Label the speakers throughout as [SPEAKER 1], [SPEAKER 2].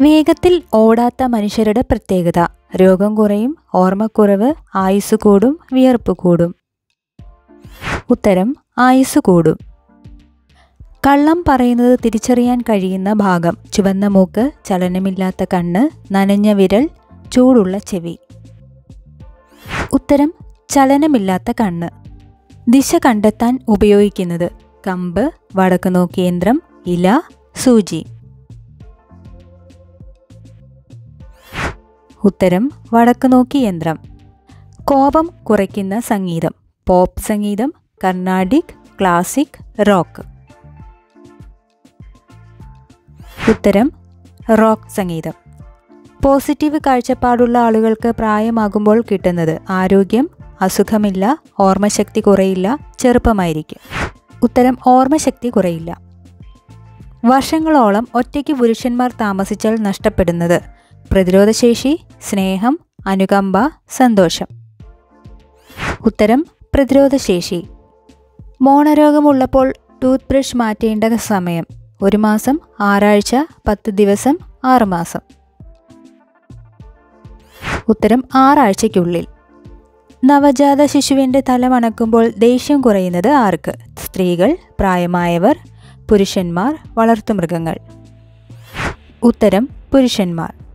[SPEAKER 1] വേഗത്തിൽ ഓടാത്ത മനുഷ്യരുടെ പ്രത്യേകത. രോഗം കുറയും ഓർമ്മക്കുറവ് ആയുസ് കൂടും വിയർപ്പ് കൂടും. ഉത്തരം ആയുസ് കൂടും. കള്ളം പറയുന്നത് തിരിച്ചറിയാൻ കഴിയുന്ന ഭാഗം. ചുവന്ന മൂക്ക് ചലനമില്ലാത്ത കണ്ണ് നനഞ്ഞ വിരൽ ചൂടുള്ള ചെവി. ഉത്തരം ചലനമില്ലാത്ത കണ്ണ്. ദിശ കണ്ടെത്താൻ ഉപയോഗിക്കുന്നത് കമ്പ് വടക്ക് നോക്കി യന്ത്രം ഇല സൂചി. ഉത്തരം വടക്ക് നോക്കി യന്ത്രം. കോപം കുറയ്ക്കുന്ന സംഗീതം. പോപ്പ് സംഗീതം കർണാടിക് ക്ലാസിക് റോക്ക്. ഉത്തരം റോക്ക് സംഗീതം. പോസിറ്റീവ് കാഴ്ചപ്പാടുള്ള ആളുകൾക്ക് പ്രായമാകുമ്പോൾ കിട്ടുന്നത് ആരോഗ്യം അസുഖമില്ല ഓർമ്മശക്തി കുറയില്ല ചെറുപ്പമായിരിക്കും. ഉത്തരം ഓർമ്മശക്തി കുറയില്ല. വർഷങ്ങളോളം ഒറ്റയ്ക്ക് പുരുഷന്മാർ താമസിച്ചാൽ നഷ്ടപ്പെടുന്നത് പ്രതിരോധശേഷി സ്നേഹം അനുകമ്പ സന്തോഷം. ഉത്തരം പ്രതിരോധശേഷി. മോണരോഗമുള്ളപ്പോൾ ടൂത്ത് ബ്രഷ് മാറ്റേണ്ട സമയം. ഒരു മാസം ആറാഴ്ച പത്ത് ദിവസം ആറുമാസം ഉത്തരം ആറാഴ്ചയ്ക്കുള്ളിൽ. നവജാത ശിശുവിന്റെ തല മണക്കുമ്പോൾ ദേഷ്യം കുറയുന്നത് ആർക്ക്? സ്ത്രീകൾ പ്രായമായവർ പുരുഷന്മാർ വളർത്തുമൃഗങ്ങൾ ഉത്തരം പുരുഷന്മാർ.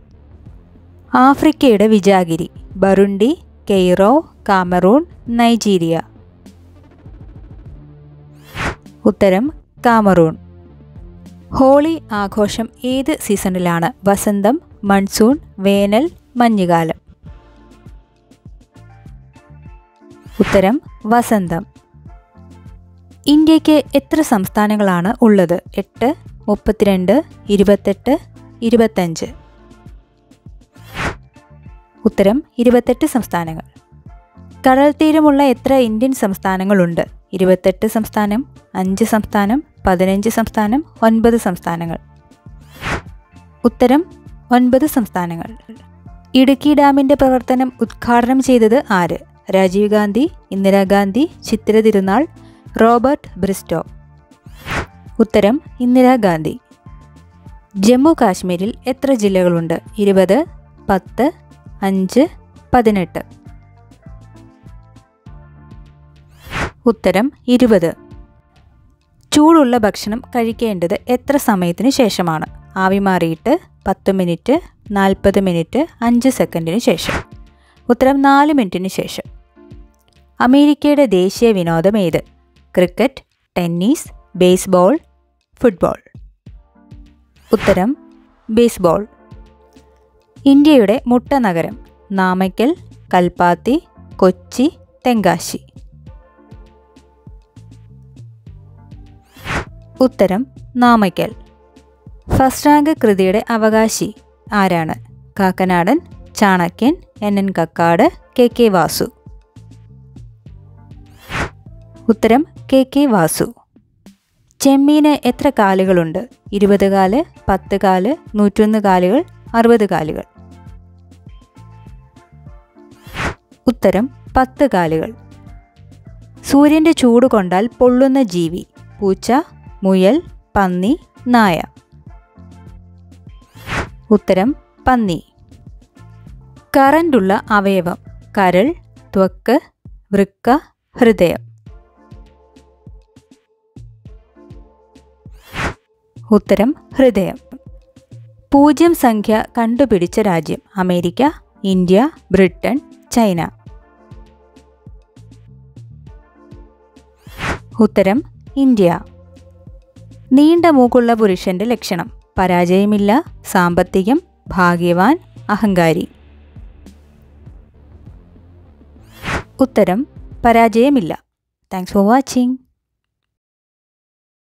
[SPEAKER 1] ആഫ്രിക്കയുടെ വിജാഗിരി ബറുണ്ടി കെയ്റോ കാമറൂൺ നൈജീരിയ. ഉത്തരം കാമറൂൺ. ഹോളി ആഘോഷം ഏത് സീസണിലാണ്? വസന്തം മൺസൂൺ വേനൽ മഞ്ഞുകാലം. ഉത്തരം വസന്തം. ഇന്ത്യയ്ക്ക് എത്ര സംസ്ഥാനങ്ങളാണ് ഉള്ളത്? എട്ട് മുപ്പത്തിരണ്ട് ഇരുപത്തെട്ട് ഇരുപത്തഞ്ച്. ഉത്തരം ഇരുപത്തെട്ട് സംസ്ഥാനങ്ങൾ. കടൽ തീരമുള്ള എത്ര ഇന്ത്യൻ സംസ്ഥാനങ്ങളുണ്ട്? ഇരുപത്തെട്ട് സംസ്ഥാനം അഞ്ച് സംസ്ഥാനം പതിനഞ്ച് സംസ്ഥാനം ഒൻപത് സംസ്ഥാനങ്ങൾ. ഉത്തരം ഒൻപത് സംസ്ഥാനങ്ങൾ. ഇടുക്കി ഡാമിന്റെ പ്രവർത്തനം ഉദ്ഘാടനം ചെയ്തത് ആര്? രാജീവ് ഗാന്ധി ഇന്ദിരാഗാന്ധി ചിത്ര തിരുനാൾ റോബർട്ട് ബ്രിസ്റ്റോ. ഉത്തരം ഇന്ദിരാഗാന്ധി ജമ്മു കാശ്മീരിൽ എത്ര ജില്ലകളുണ്ട്? ഇരുപത് പത്ത് അഞ്ച് പതിനെട്ട്. ഉത്തരം ഇരുപത്. ചൂടുള്ള ഭക്ഷണം കഴിക്കേണ്ടത് എത്ര സമയത്തിന് ശേഷമാണ്? ആവി മാറിയിട്ട് പത്ത് മിനിറ്റ് നാൽപ്പത് മിനിറ്റ് അഞ്ച് സെക്കൻഡിന് ശേഷം. ഉത്തരം നാല് മിനിറ്റിന് ശേഷം. അമേരിക്കയുടെ ദേശീയ വിനോദം ഏത്? Cricket tennis baseball football. ഉത്തരം ബേസ്ബോൾ. ഇന്ത്യയുടെ മുട്ട നഗരം നാമയ്ക്കൽ കൽപ്പാത്തി കൊച്ചി തെങ്കാശി. ഉത്തരം നാമയ്ക്കൽ. ഫസ്റ്റ് റാങ്ക് കൃതിയുടെ അവകാശി ആരാണ്? Kakkanadan Chanakyan N N Kakkad K K Vasu. ഉത്തരം കെ കെ വാസു. ചെമ്മീന് എത്ര കാലുകളുണ്ട്? ഇരുപത് കാൽ പത്ത് കാൽ നൂറ്റൊന്ന് കാലുകൾ അറുപത് കാലുകൾ. ഉത്തരം പത്ത് കാലുകൾ. സൂര്യന്റെ ചൂട് കൊണ്ടാൽ പൊള്ളുന്ന ജീവി പൂച്ച മുയൽ പന്നി നായ. ഉത്തരം പന്നി. കറണ്ടുള്ള അവയവം കരൾ ത്വക്ക് വൃക്ക ഹൃദയം. ഉത്തരം ഹൃദയം. പൂജ്യം സംഖ്യ കണ്ടുപിടിച്ച രാജ്യം അമേരിക്ക ഇന്ത്യ ബ്രിട്ടൻ ചൈന. ഉത്തരം ഇന്ത്യ. നീണ്ട മൂക്കുള്ള പുരുഷന്റെ ലക്ഷണം. പരാജയമില്ല സാമ്പത്തികം ഭാഗ്യവാൻ അഹങ്കാരി. ഉത്തരം പരാജയമില്ല. Thanks for watching